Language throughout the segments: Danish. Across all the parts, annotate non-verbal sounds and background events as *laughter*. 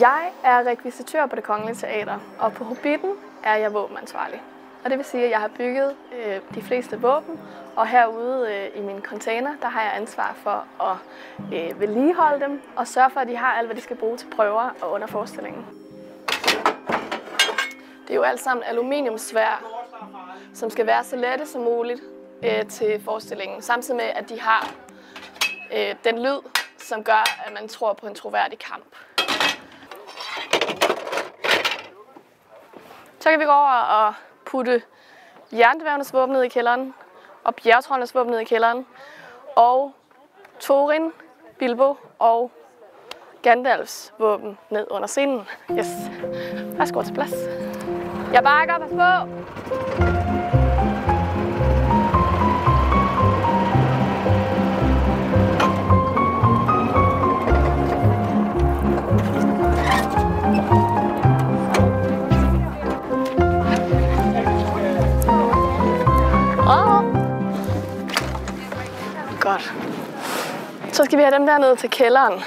Jeg er rekvisitør på det Kongelige Teater, og på Hobbiten er jeg våbenansvarlig. Og det vil sige, at jeg har bygget øh, de fleste våben, og herude øh, i min container, der har jeg ansvar for at øh, vedligeholde dem og sørge for, at de har alt, hvad de skal bruge til prøver og under forestillingen. Det er jo alt sammen aluminiumsvær, som skal være så lette som muligt øh, til forestillingen, samtidig med, at de har øh, den lyd, som gør, at man tror på en troværdig kamp. Så kan vi gå over og putte jerndværgenes våben ned i kælderen, og bjergetrollenes våben ned i kælderen, og Thorin, Bilbo og Gandalfs våben ned under scenen. Yes. Værsgo til plads. Jeg bakker, pas på! Godt. Så skal vi have dem der ned til kælderen.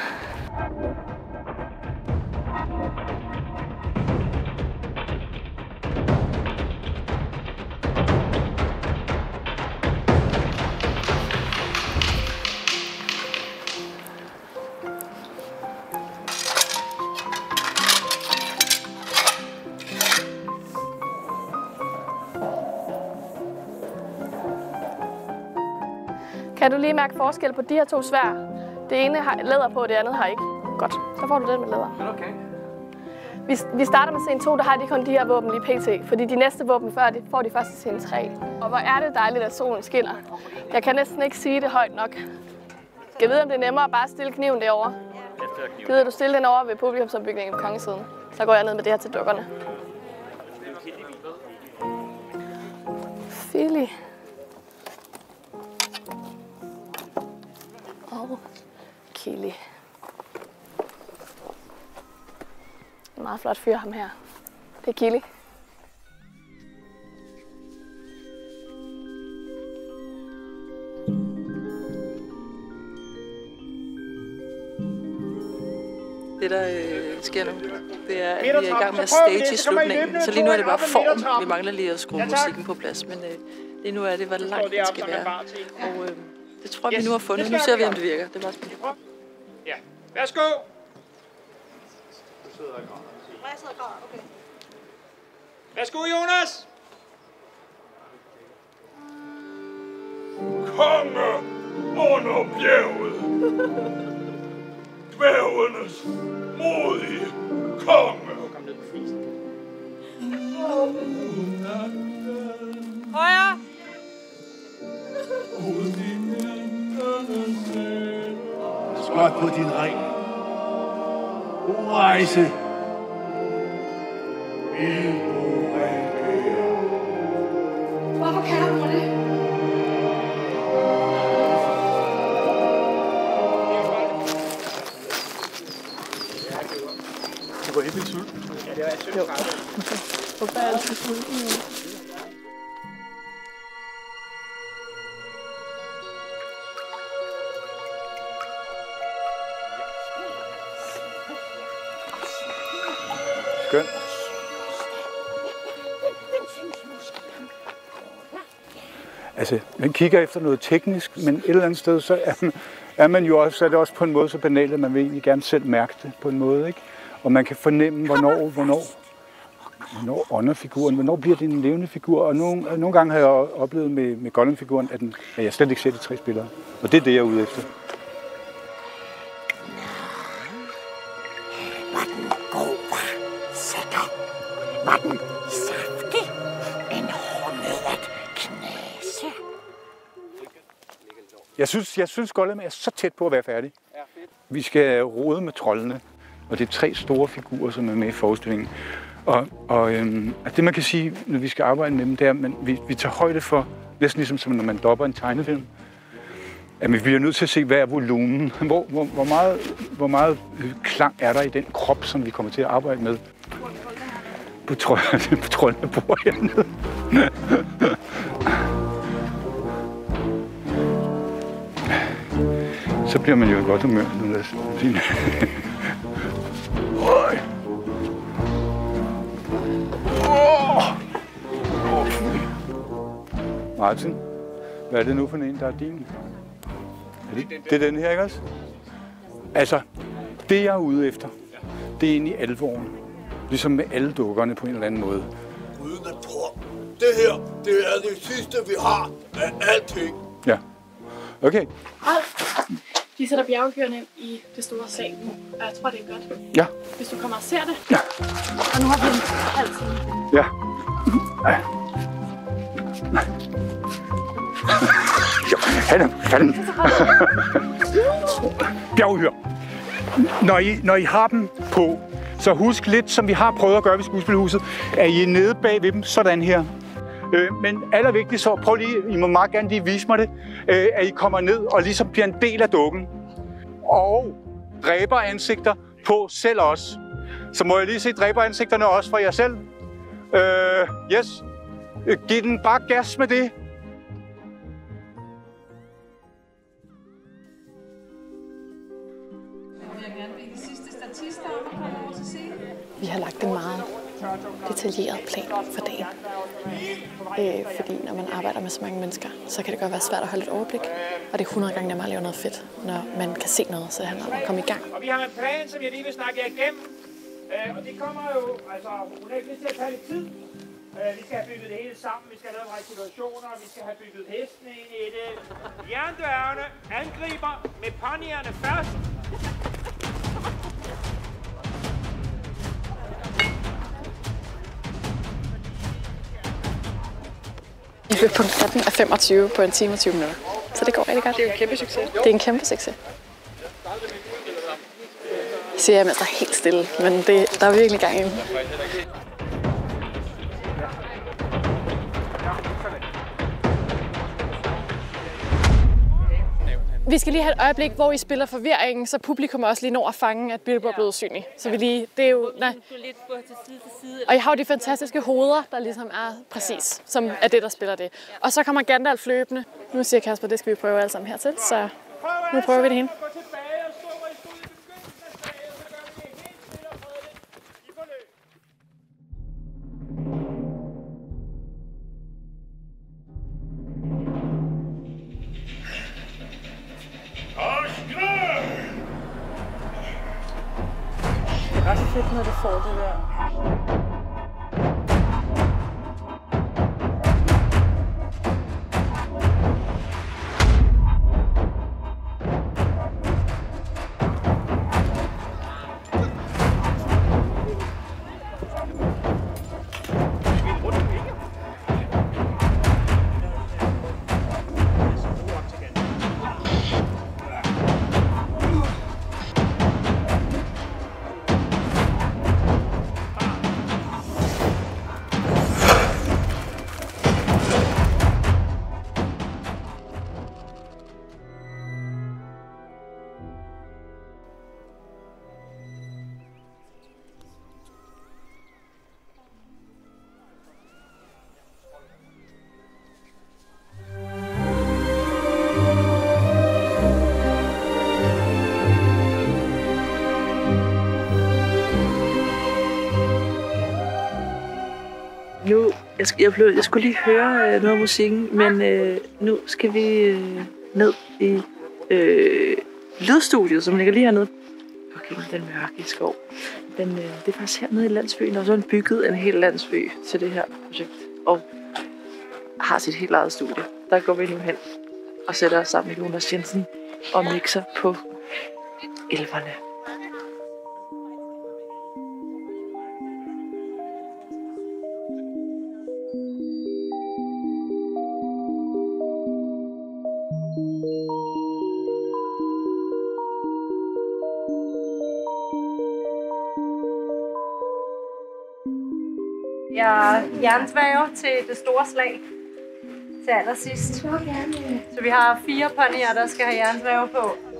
Kan du lige mærke forskel på de her to svær? Det ene har læder på, det andet har ikke. Godt, så får du den med læder. Okay. Vi, vi starter med scene 2, der har de kun de her våben lige pt. Fordi de næste våben før, de får de først i scene 3. Og hvor er det dejligt, at solen skinner. Jeg kan næsten ikke sige det højt nok. Skal jeg vide, om det er nemmere at bare stille kniven derovre? Gider du stille den over ved publikumsopbygningen på kongesiden? Så går jeg ned med det her til dukkerne. Fili. Kili. En meget flot fyr, ham her. Det er Kili. Det, der øh, sker nu, det er, at vi er i gang med at stage i slutningen. Så lige nu er det bare form. Vi mangler lige at skrue musikken på plads, men øh, lige nu er det, hvor langt det skal være. Og øh, det tror jeg, vi nu har fundet. Nu ser vi, om det virker. Det er bare spændende. Værsgo. Værsgo, Jonas. Konge under bjerget. Dværgenes modige konge. Kom ned på flisen. Højre! Skot på din ring. Rejse. Bilbo regerer. Hvorfor kalder du det? Du var helt sulten. Ja, det var jeg synes Hvorfor er jeg *laughs* altid sulten? Altså, man kigger efter noget teknisk, men et eller andet sted, så er man, er man jo også, så er det også på en måde så banalt, at man vil egentlig gerne selv mærke det på en måde, ikke? Og man kan fornemme, hvornår, hvornår, hvornår ånder figuren, hvornår bliver det en levende figur. Og nogle, nogle gange har jeg oplevet med, med Gollum-figuren, at, den, at jeg slet ikke ser de tre spillere. Og det er det, jeg er ude efter. Var den god, var sikker. Var den Jeg synes, jeg synes Gollum er så tæt på at være færdig. Vi skal rode med trollene, og det er tre store figurer, som er med i forestillingen. Og, og øhm, det man kan sige, når vi skal arbejde med dem, det er, at vi, vi tager højde for, næsten ligesom som når man dopper en tegnefilm, at vi bliver nødt til at se, hvad er volumen, hvor, hvor, hvor meget, hvor meget klang er der i den krop, som vi kommer til at arbejde med. På troldene, *laughs* på troldene bor så bliver man jo godt humør, når der er sin. Martin, hvad er det nu for en, der er din? Er det, det er den her, ikke også? Altså, det jeg er ude efter, det er inde i alvoren. Ligesom med alle dukkerne på en eller anden måde. Uden at prøve. Det her, det er det sidste, vi har af alting. Ja. Okay. Hej. De sætter bjergkørende ind i det store sal nu, og jeg tror, det er godt, Ja. hvis du kommer og ser det. Ja. Og nu har vi en halv time. Ja. Jo, han er fanden. Bjerghyr. Når I, når I har dem på, så husk lidt, som vi har prøvet at gøre ved skuespilhuset, at I er nede bag ved dem, sådan her. Øh, men allervigtigst så, prøv lige, I må meget gerne lige vise mig det, øh, at I kommer ned og ligesom bliver en del af dukken. Og dræber ansigter på selv os. Så må jeg lige se dræberansigterne også fra jer selv. Øh, yes. Giv den bare gas med det. Vi har lagt en meget detaljeret plan for dagen. Øh, fordi når man arbejder med så mange mennesker, så kan det godt være svært at holde et overblik. Og det er 100 gange nemmere at lave noget fedt, når man kan se noget, så det handler om at komme i gang. Og vi har en plan, som jeg lige vil snakke jer igennem. Øh, og det kommer jo, altså, unægteligt til at tage lidt tid. Øh, vi skal have bygget det hele sammen, vi skal have lavet situationer, vi skal have bygget hestene ind i det. Jerndørene angriber med ponyerne først. Er ved punkt 18 af 25 på en time og 20 minutter. Så det går rigtig godt. Det er en kæmpe succes. Det er en kæmpe succes. Siger jeg, mens der er helt stille, men det, der er virkelig gang i Vi skal lige have et øjeblik, hvor I spiller forvirringen, så publikum også lige når at fange, at Bilbo er blevet usynlig. Så vi lige, det er jo, nej. Og jeg har jo de fantastiske hoveder, der ligesom er præcis, som er det, der spiller det. Og så kommer Gandalf løbende. Nu siger Kasper, det skal vi prøve alle sammen hertil, så nu prøver vi det hele. Jeg, jeg, blev, jeg skulle lige høre øh, noget af musikken, men øh, nu skal vi øh, ned i øh, lydstudiet, som ligger lige hernede. Okay, den mørke skov. Den, øh, det er faktisk hernede i landsbyen. og så sådan bygget en hel landsby til det her projekt. Og har sit helt eget studie. Der går vi nu hen og sætter os sammen med Jonas Jensen og mixer på elverne. Jeg jernsvæver til det store slag til allersidst. Så vi har fire ponyer, der skal have jernsvæve på.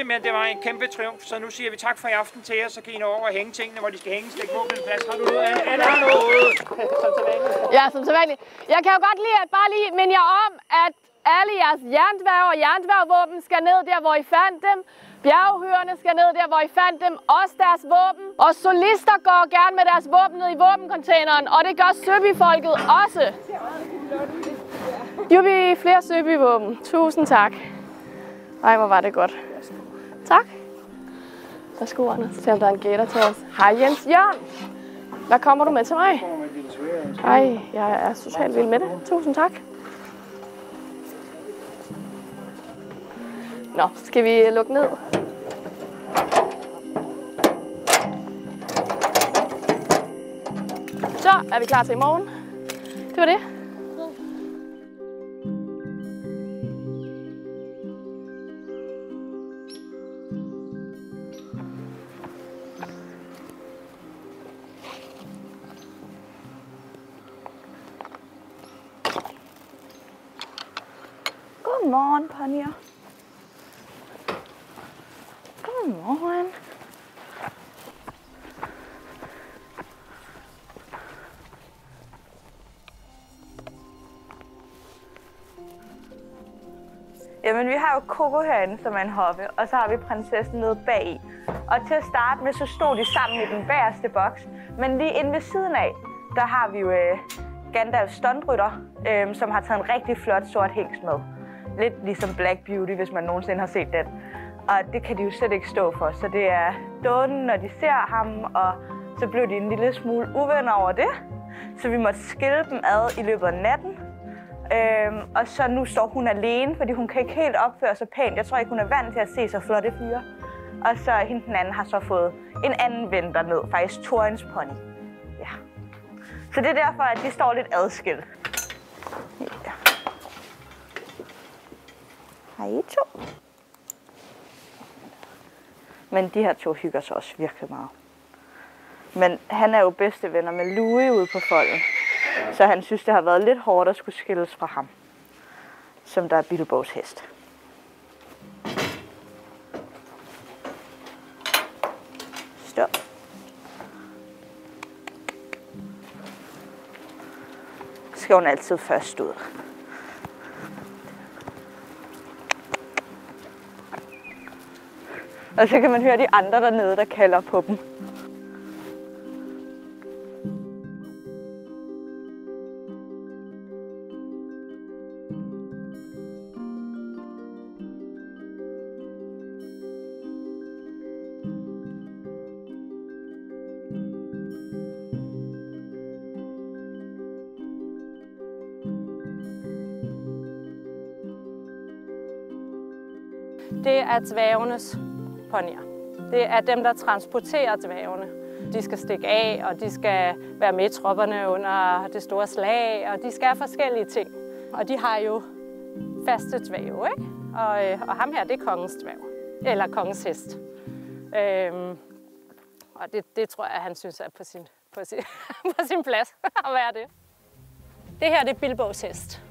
Simpelthen, det var en kæmpe triumf, så nu siger vi tak for i aften til jer, så kan I nå over og hænge tingene, hvor de skal hænges. Stik våben plads. Har du noget? Alle har noget. Ja, som så vanligt. Jeg kan jo godt lide at bare lige minde jer om, at alle jeres jerndværg og jerndværvåben skal ned der, hvor I fandt dem. Bjerghørerne skal ned der, hvor I fandt dem. Også deres våben. Og solister går gerne med deres våben ned i våbencontaineren. Og det gør Søbyfolket også. Jubi, flere Søbyvåben. Tusind tak. Ej, hvor var det godt. Tak. Værsgo, Anders. Se om der er en gætter til os. Hej, Jens Jørgen. Hvad kommer du med til mig? Ej, jeg er totalt vild med det. Tusind tak. Nå, skal vi lukke ned? Så er vi klar til i morgen. Det var det. Godmorgen, ponyer. Godmorgen. Jamen, vi har jo Coco herinde, som er en hoppe, og så har vi prinsessen nede bagi. Og til at starte med, så stod de sammen i den bagerste boks. Men lige inde ved siden af, der har vi jo øh, Gandalf stuntrytter, øh, som har taget en rigtig flot sort hængs med. Lidt ligesom Black Beauty, hvis man nogensinde har set den. Og det kan de jo slet ikke stå for, så det er dånen, når de ser ham, og så blev de en lille smule uvenner over det. Så vi måtte skille dem ad i løbet af natten. Øhm, og så nu står hun alene, fordi hun kan ikke helt opføre sig pænt. Jeg tror ikke, hun er vant til at se så flotte fyre. Og så hende den anden har så fået en anden ven derned, faktisk Torens pony. Ja. Så det er derfor, at de står lidt adskilt. Hej I to. Men de her to hygger sig også virkelig meget. Men han er jo bedste venner med Louis ude på folden. Så han synes, det har været lidt hårdt at skulle skilles fra ham. Som der er Bilbo's hest. Stop. Skal hun altid først ud. Og så kan man høre de andre dernede, der kalder på dem. Det er dværgenes ponyer. Det er dem, der transporterer dværgene. De skal stikke af, og de skal være med i tropperne under det store slag, og de skal forskellige ting. Og de har jo faste dværge, ikke? Og, øh, og ham her, det er kongens dværg. Eller kongens hest. Øhm, og det, det tror jeg, han synes er på sin, på sin, *laughs* på sin plads at være det. Det her, det er Bilbos hest.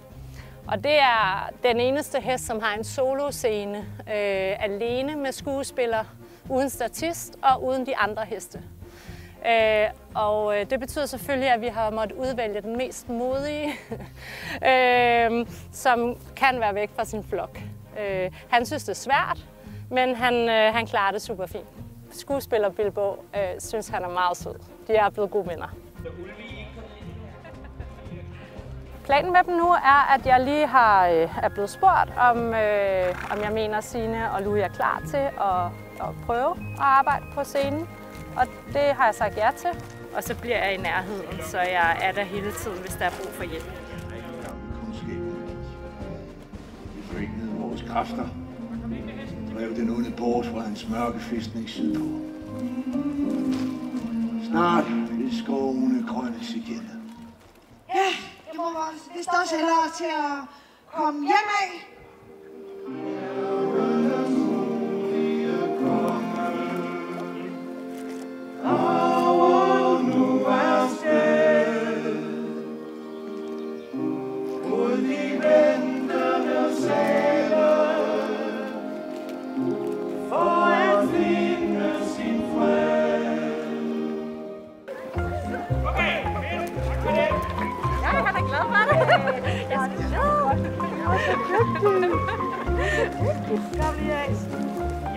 Og det er den eneste hest, som har en soloscene øh, alene med skuespiller, uden statist og uden de andre heste. Øh, og øh, det betyder selvfølgelig, at vi har måttet udvælge den mest modige, *laughs* øh, som kan være væk fra sin flok. Øh, han synes, det er svært, men han, øh, han klarer det super fint. Skuespiller Bilbo øh, synes, han er meget sød. De er blevet gode venner. Planen med dem nu er, at jeg lige har, øh, er blevet spurgt, om, øh, om jeg mener, at Signe og Louis er klar til at, at prøve at arbejde på scenen. Og det har jeg sagt ja til. Og så bliver jeg i nærheden, så jeg er der hele tiden, hvis der er brug for hjælp. Vi forenede vores kræfter. Drev den onde bort fra hans mørke fæstning sydpå. Snart vil skovene grønnes igen. Ja, det må vist også hellere til hjem af.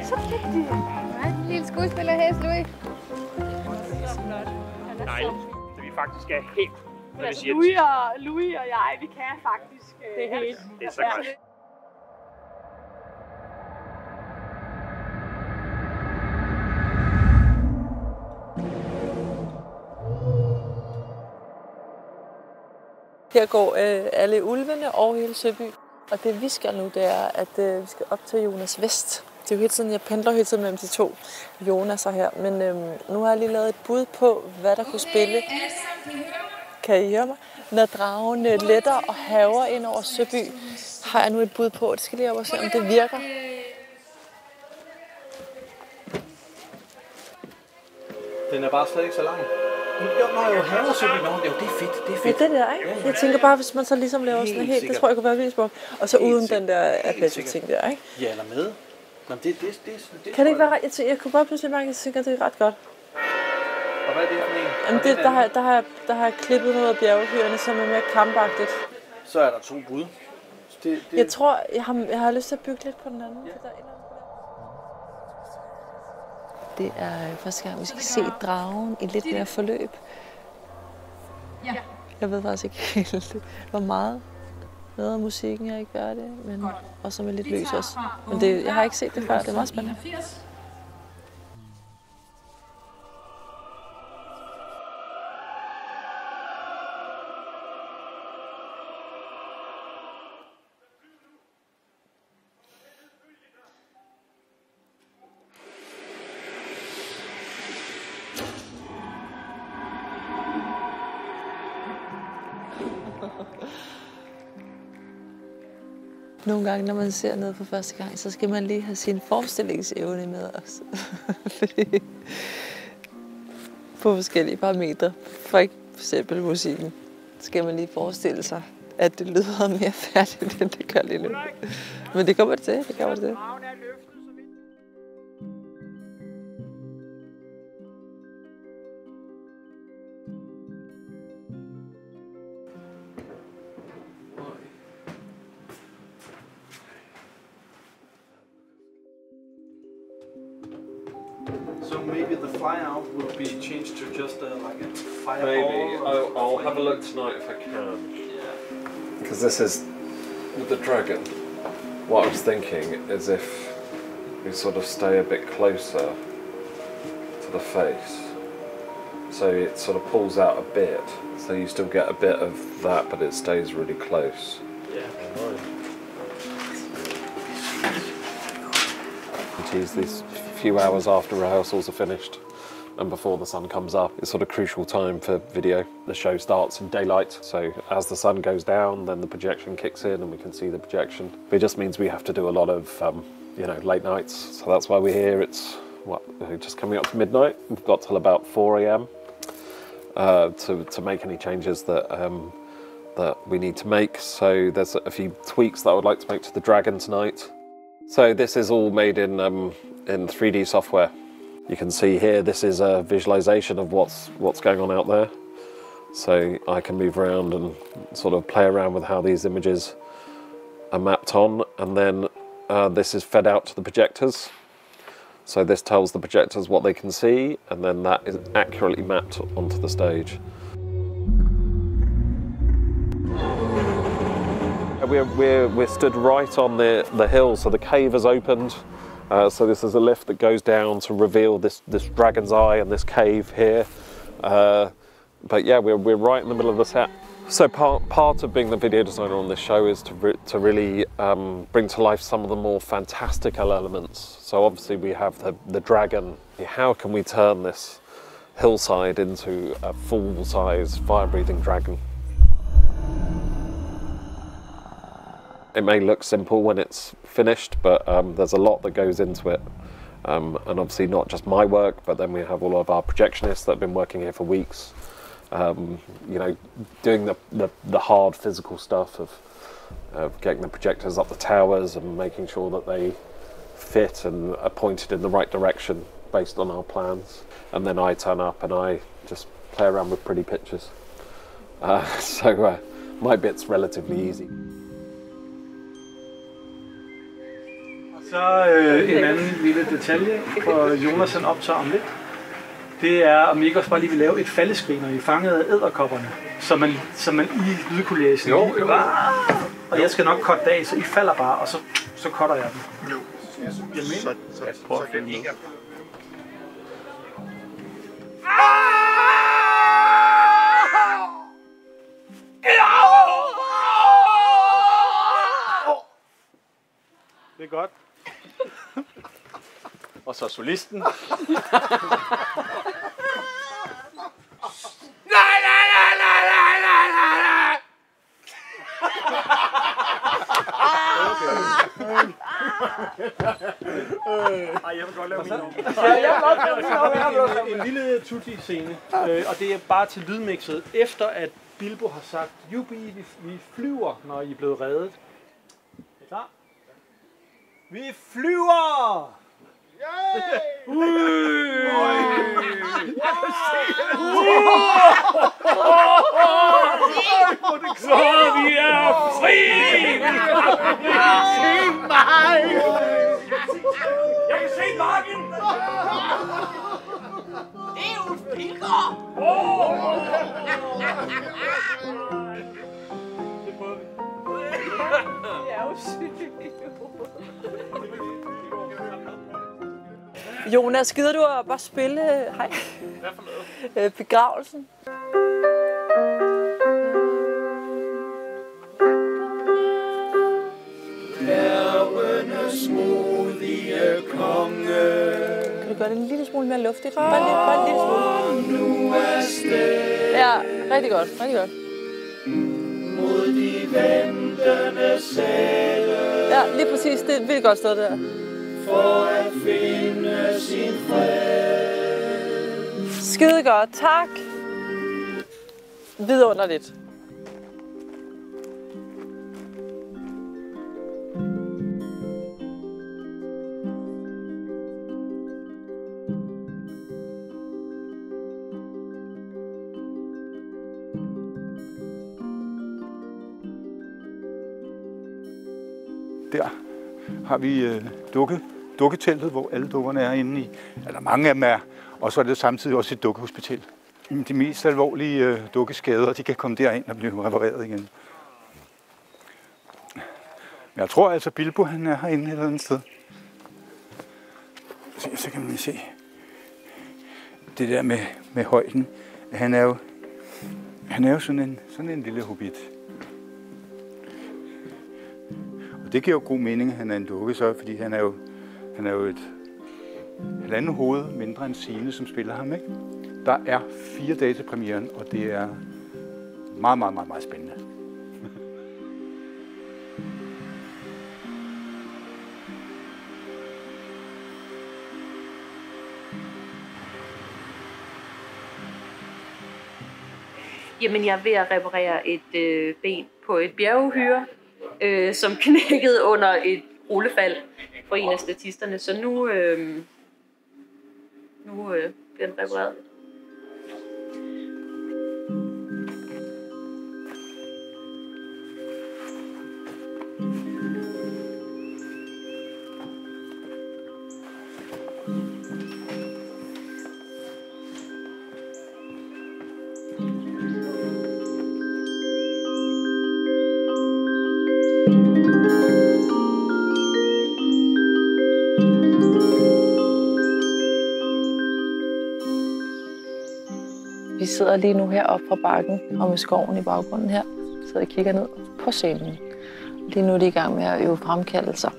Så dygtig. Lille skuespiller hest, Louis. Dejligt. Så vi faktisk er helt... Vil sige, Louis og, Louis og jeg, vi kan faktisk... øh, Det er helt. det er så godt. Her går øh, alle ulvene og hele Søby. Og det vi skal nu, det er, at øh, vi skal op til Jonas Vest. Det er jo hele tiden, jeg pendler hele tiden mellem de to Jonaser her. Men øh, nu har jeg lige lavet et bud på, hvad der kunne spille. Kan I høre mig? Når dragen letter og haver ind over Søby, har jeg nu et bud på. Det skal lige op og se, om det virker. Den er bare slet ikke så lang. Jo, nå, jo, haversøbig. Nå, jo, det er fedt, det er Ja, fedt. det der, ikke? Jeg tænker bare, hvis man så ligesom laver sådan Helt helt, det tror jeg kunne være vildt smukt. Og så Helt uden sikkert. den der Helt Apache ting der, ikke? Ja, eller med. Nå, det, det, det, det, det Kan det ikke være? Jeg, tænker, jeg kunne bare pludselig mærke, at jeg tænker, at det er ret godt. Og hvad er det for en? Jamen, det, der, har, der, har, jeg- der har jeg klippet noget af bjerghyrene, som er mere kampagtigt. Så er der to bud. Det, det, Jeg tror, jeg har, jeg har lyst til at bygge lidt på den anden. Ja. Det er første gang, vi skal se dragen i lidt mere forløb. Ja. Jeg ved faktisk ikke helt, hvor meget. Noget af musikken er ikke værd det, men også med lidt lys også. Men det, jeg har ikke set det før, det er meget spændende. Gange, når man ser noget for første gang, så skal man lige have sin forestillingsevne med os. *laughs* Fordi på forskellige parametre, for eksempel musikken, skal man lige forestille sig, at det lyder mere færdigt, end det gør lige nu. Men det kommer det til, det kommer det til. So maybe the fly out will be changed to just a, like a fireball. Maybe. I'll, I'll have a look tonight if I can. Yeah. Because this is with the dragon. What I was thinking is if we sort of stay a bit closer to the face, so it sort of pulls out a bit, so you still get a bit of that, but it stays really close. Yeah. It is these few hours after rehearsals are finished and before the sun comes up. It's sort of crucial time for video. The show starts in daylight, so as the sun goes down, then the projection kicks in and we can see the projection. It just means we have to do a lot of, um, you know, late nights. So that's why we're here. It's what just coming up to midnight. We've got till about 4 a.m. Uh, to to make any changes that. Um, that we need to make. So there's a few tweaks that I would like to make to the Dragon tonight. So this is all made in um, in 3D software. You can see here this is a visualization of what's what's going on out there. So I can move around and sort of play around with how these images are mapped on, and then uh, this is fed out to the projectors. So this tells the projectors what they can see, and then that is accurately mapped onto the stage. We're, we're, we're stood right on the, the hill, so the cave has opened. Uh, so this is a lift that goes down to reveal this, this dragon's eye and this cave here. Uh, but yeah, we're, we're right in the middle of the set. So part, part of being the video designer on this show is to, re- to really um, bring to life some of the more fantastical elements. So obviously we have the, the dragon. How can we turn this hillside into a full-size fire-breathing dragon? It may look simple when it's finished, but um, there's a lot that goes into it. Um, and obviously, not just my work, but then we have all of our projectionists that have been working here for weeks. Um, you know, doing the, the, the hard physical stuff of, of getting the projectors up the towers and making sure that they fit and are pointed in the right direction based on our plans. And then I turn up and I just play around with pretty pictures. Uh, *laughs* so uh, my bit's relatively easy. Så øh, en anden lille detalje, for Jonas han optager om lidt. Det er, om I ikke også bare lige vil lave et faldeskrig, når I er fanget af æderkopperne. Så man, så man i lydkullæsen. Jo, jo. Og jeg skal nok korte af, så I falder bare, og så, så cutter jeg dem. Jo. Jeg mener, så, så, så, så Og så solisten. *laughs* Nej, nej, nej, nej, nej, nej, nej, nej! Ej, jeg vil godt lave min om. Ja, jeg vil godt lave *laughs* min om, jeg vil også lave en, en lille tutti-scene, øh, og det er bare til lydmixet, efter at Bilbo har sagt, Jubi, vi, vi flyver, når I er blevet reddet. Er I klar? Vi flyver! Så vi er fri! Se mig! Jeg kan se marken! Det er Ulf Pilgaard! Det er jo sygt. Jonas, gider du at bare spille hej, Hvad for noget? Øh, begravelsen? Bjergenes modige konge. Kan du gøre det en lille smule mere luftigt? Bare, lige, bare en lille smule. Nu er sted Ja, rigtig godt, rigtig godt. mod de ventende sæle. Ja, lige præcis. Det er et vildt godt sted, der. For at finde sin fred. Skide godt, tak. Vidunderligt. Der har vi øh, dukket dukketeltet, hvor alle dukkerne er inde i. Eller mange af dem er. Og så er det samtidig også et dukkehospital. De mest alvorlige øh, dukkeskader, de kan komme derind og blive repareret igen. Men jeg tror altså, Bilbo han er herinde et eller andet sted. Så, så kan man lige se det der med, med højden. Han er jo, han er jo sådan, en, sådan en lille hobbit. Og det giver jo god mening, at han er en dukke, så, fordi han er jo, han er jo et halvandet hoved mindre end Signe, som spiller ham. Ikke? Der er fire dage til premieren, og det er meget, meget, meget, meget spændende. Jamen, jeg er ved at reparere et øh, ben på et bjerghyre, øh, som knækkede under et rullefald for en af statisterne. Så nu, øh, nu øh, bliver den repareret. Sidder lige nu her oppe fra bakken og med skoven i baggrunden her. Så sidder og kigger ned på scenen. Lige nu er de i gang med at øve fremkaldelser.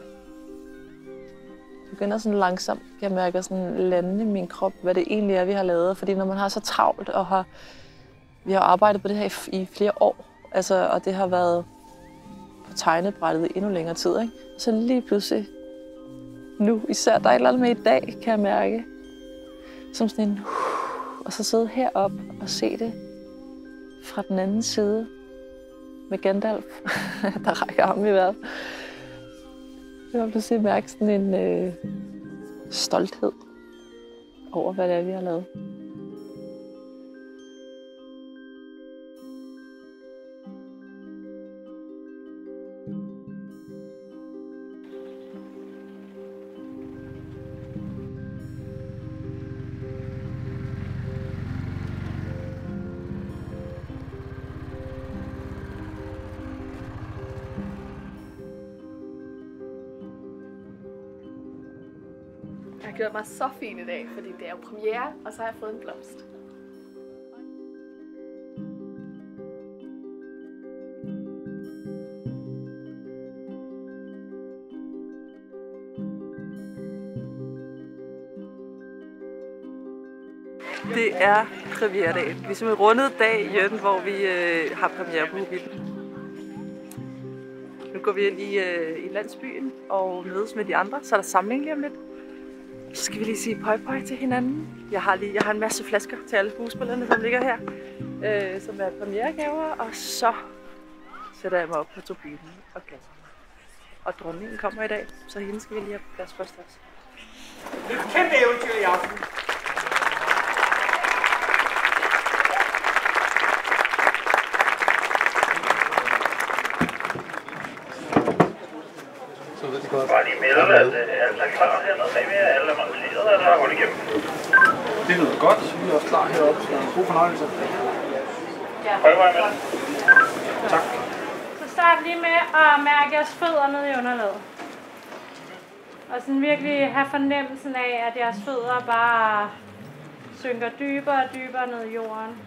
Jeg begynder sådan langsomt, kan jeg mærke sådan lande i min krop, hvad det egentlig er, vi har lavet. Fordi når man har så travlt og har, vi har arbejdet på det her i, i flere år, altså, og det har været på tegnebrættet endnu længere tid, ikke? så lige pludselig nu, især der er et eller andet med i dag, kan jeg mærke, som sådan en og så sidde herop og se det fra den anden side med Gandalf, *laughs* der rækker ham i hvert. Jeg har pludselig mærke sådan en øh, stolthed over, hvad det er, vi har lavet. Gjort mig så fin i dag, fordi det er jo premiere, og så har jeg fået en blomst. Det er premieredag. Vi er simpelthen rundet dag igen, hvor vi øh, har premiere på mobilen. Nu går vi ind i, øh, i landsbyen og mødes med de andre, så er der samling lige om lidt. Så skal vi lige sige pøj pøj til hinanden. Jeg har, lige, jeg har en masse flasker til alle buspillerne, som ligger her, øh, som er premieregaver, og så sætter jeg mig op på turbinen og gasser. Og dronningen kommer i dag, så hende skal vi lige have plads først også. Det er et kæmpe eventyr i aften. Så ved de godt. Bare lige melder, at øh, alt er klar hernede bagved. Alle er markeret, og der er hul igennem. Det lyder godt. Vi er også klar heroppe, så god fornøjelse. Prøv mig med. Tak. Så start lige med at mærke jeres fødder ned i underlaget. Og sådan virkelig have fornemmelsen af, at jeres fødder bare synker dybere og dybere ned i jorden.